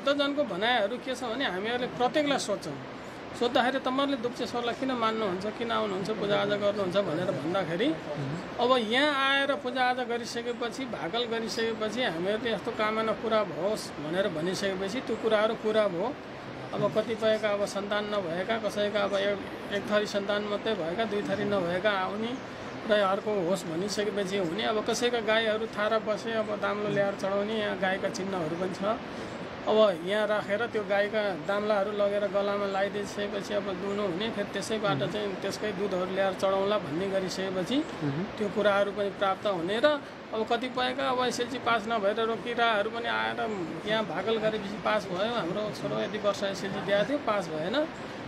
भक्तजनको भनाइहरू के छ भने हामीहरूले प्रत्येकलाई सोध्छौँ। सोद्धाखेरि तपाईँहरूले दुप्चेश्वरलाई किन मान्नुहुन्छ किन आउनुहुन्छ पूजाआजा गर्नुहुन्छ भनेर भन्दाखेरि अब यहाँ आएर पूजाआजा गरिसकेपछि भाकल गरिसकेपछि हामीहरूले यस्तो कामना पुरा भओस् भनेर भनिसकेपछि त्यो कुराहरू पुरा भयो। अब कतिपयका अब सन्तान नभएका कसैका अब एक एक थरी सन्तान मात्रै भएका दुई थरी नभएका आउने र अर्को होस् भनिसकेपछि हुने। अब कसैका गाईहरू थारा बसे अब दाम्लो ल्याएर चढाउने यहाँ गाईका चिन्हहरू पनि छ। अब यहाँ राखेर त्यो गाईका दाम्लाहरू लगेर गलामा लगाइदिइसकेपछि अब दुहुनु हुने फेरि त्यसैबाट चाहिँ त्यसकै दुधहरू ल्याएर चढाउँला भन्ने गरिसकेपछि त्यो कुराहरू पनि प्राप्त हुने र अब कतिपयका अब एसएलसी पास नभएर रोकिरहेहरू पनि आएर यहाँ भाकल गरेपछि पास भयो। हाम्रो छोरो यति वर्ष एसएलसी दिएको थियो पास भएन।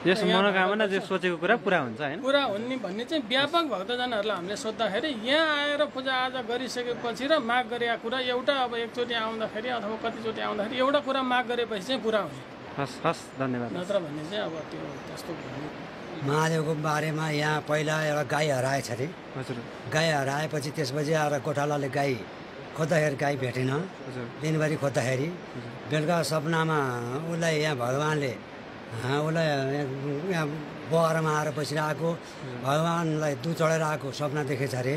यस मनोकामना जे सोचेको कुरा पुरा हुन्छ होइन? पुरा हुने भन्ने चाहिँ व्यापक भक्तजनहरूलाई हामीले सोद्धाखेरि यहाँ आएर पूजाआजा गरिसकेपछि र माग गरेका कुरा एउटा अब एकचोटि आउँदाखेरि अथवा कतिचोटि आउँदाखेरि एउटा कुरा माग गरेपछि चाहिँ पुरा हुने हस् हस् धन्यवाद। नत्र भन्ने चाहिँ अब त्यो त्यस्तो भन्ने। महादेवको बारेमा यहाँ पहिला एउटा गाई हराएछ अरे। हजुर। गाई हराएपछि त्यसपछि आएर गोठालाले गाई खोज्दाखेरि गाई भेटेन। हजुर। दिनभरि खोज्दाखेरि बेलुका सपनामा उसलाई यहाँ भगवान्ले उसलाई यहाँ- बहरामा आएर बसिरहेको भगवान्लाई दुध चढाएर आएको सपना देखेछ अरे।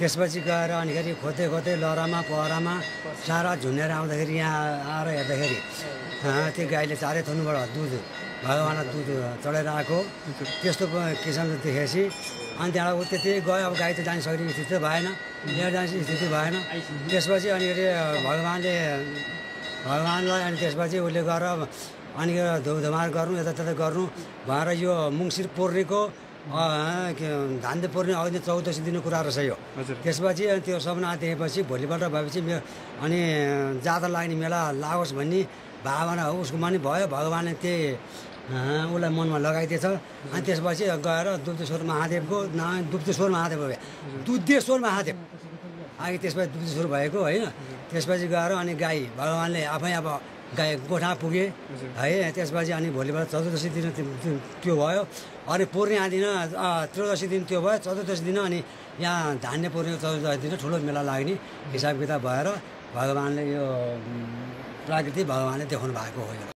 त्यसपछि गएर अनिखेरि खोज्दै खोज्दै लहरामा पहरामा सारा झुन्डेर आउँदाखेरि यहाँ आएर हेर्दाखेरि त्यो गाईले चारै थुनबाट दुध भगवान्लाई दुध चढाएर आएको। त्यस्तो किसिमले देखेपछि अनि त्यहाँबाट ऊ त्यति गयो। अब गाई त जान सक्ने स्थिति त भएन लिएर जाने स्थिति भएन। त्यसपछि अनिखेरि भगवान्ले भगवान्लाई अनि त्यसपछि उसले गएर अनि धुमधुमार गर्नु यतात्यता गर्नु भएर यो मुङ्सिर पूर्णिको अँ, के धान्ते पूर्णि अघि नै चौधसी दिने कुरा रहेछ यो। त्यसपछि अनि त्यो सपना देखेपछि भोलिपल्ट भएपछि मे अनि जाँदा लाग्ने मेला लागोस् भन्ने भावना हो उसको पनि भयो। भगवान्ले त्यही उसलाई मनमा लगाइदिएछ। अनि त्यसपछि गएर दुप्तेश्वर महादेवको नाम दुप्तेश्वर महादेव भयो। दुधेश्वर महादेव। अघि त्यसपछि दुप्तेश्वर भएको होइन? त्यसपछि गएर अनि गाई भगवान्ले आफै अब गाई गोठा पुगे। है त्यसपछि अनि भोलिपल्ट चतुर्दशी दिन त्यो- भयो। अनि पूर्णिमा दिन त्रयोदशी दिन त्यो भयो। चतुर्दशी दिन अनि यहाँ धान्य पूर्णिमा चतुर्दशी दिन ठुलो मेला लाग्ने हिसाब किताब भएर भगवान्ले यो प्राकृतिक भगवान्ले देखाउनु भएको हो यो।